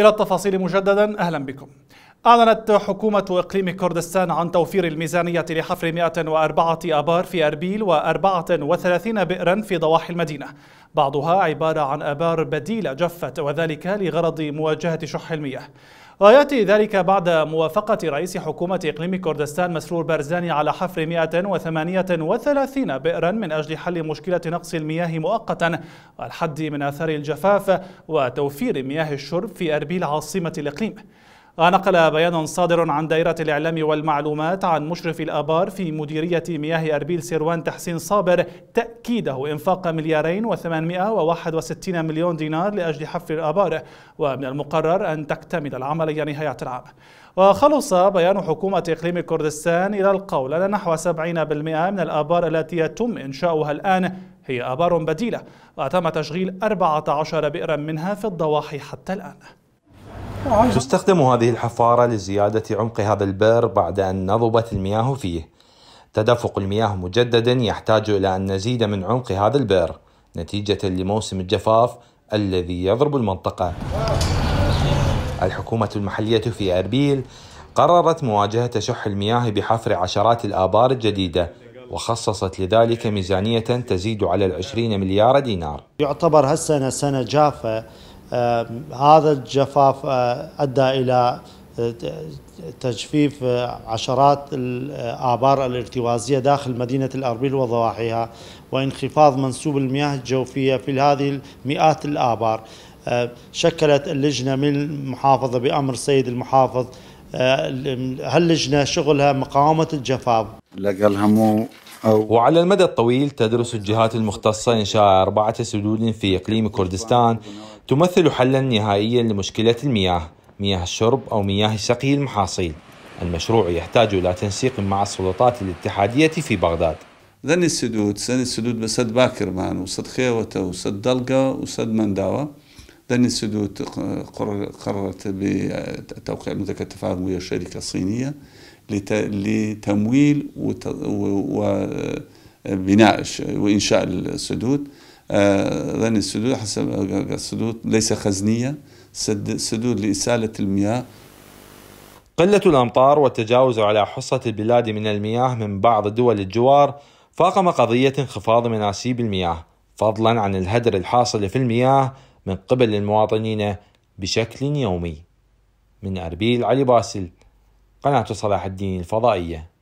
إلى التفاصيل مجددا. أهلا بكم. أعلنت حكومة إقليم كردستان عن توفير الميزانية لحفر 104 آبار في أربيل و34 بئرا في ضواحي المدينة. بعضها عبارة عن آبار بديلة جفت وذلك لغرض مواجهة شح المياه ويأتي ذلك بعد موافقة رئيس حكومة إقليم كردستان مسرور بارزاني على حفر 138 بئرا من أجل حل مشكلة نقص المياه مؤقتا والحد من آثار الجفاف وتوفير مياه الشرب في أربيل عاصمة الإقليم. ونقل بيان صادر عن دائرة الإعلام والمعلومات عن مشرف الآبار في مديرية مياه أربيل سيروان تحسين صابر تأكيده إنفاق مليارين وثمانمائة وواحد وستين مليون دينار لأجل حفر الآبار ومن المقرر أن تكتمل العملية نهاية العام. وخلص بيان حكومة إقليم كردستان إلى القول أن نحو 70% من الآبار التي يتم إنشاؤها الآن هي آبار بديلة وتم تشغيل 14 بئرا منها في الضواحي حتى الآن. تستخدم هذه الحفارة لزيادة عمق هذا البئر بعد أن نضبت المياه فيه. تدفق المياه مجددا يحتاج إلى أن نزيد من عمق هذا البئر نتيجة لموسم الجفاف الذي يضرب المنطقة. الحكومة المحلية في أربيل قررت مواجهة شح المياه بحفر عشرات الآبار الجديدة وخصصت لذلك ميزانية تزيد على العشرين مليار دينار. يعتبر هالسنة سنة جافة هذا الجفاف أدى إلى تجفيف عشرات الآبار الارتوازية داخل مدينة الأربيل وضواحيها وانخفاض منسوب المياه الجوفية في هذه المئات الآبار. شكلت اللجنة من المحافظة بأمر السيد المحافظ. هاللجنة شغلها مقاومة الجفاف. وعلى المدى الطويل تدرس الجهات المختصة إنشاء أربعة سدود في إقليم كردستان تمثل حلا نهائيا لمشكلة المياه مياه الشرب أو مياه سقي المحاصيل. المشروع يحتاج إلى تنسيق مع السلطات الاتحادية في بغداد. ذني السدود سن السدود بسد باكرمان وسد خيوة وسد دلقة وسد منداوة. ذني السدود قررت بتوقيع مذكرة تفاهم ويا الشركة الصينية لتمويل وبناء وإنشاء السدود. ذني آه، السدود حسب السدود ليس خزنية سدود لإسالة المياه. قلة الأمطار والتجاوز على حصة البلاد من المياه من بعض دول الجوار فاقم قضية انخفاض مناسيب المياه فضلا عن الهدر الحاصل في المياه من قبل المواطنين بشكل يومي. من أربيل علي باسل قناة صلاح الدين الفضائية.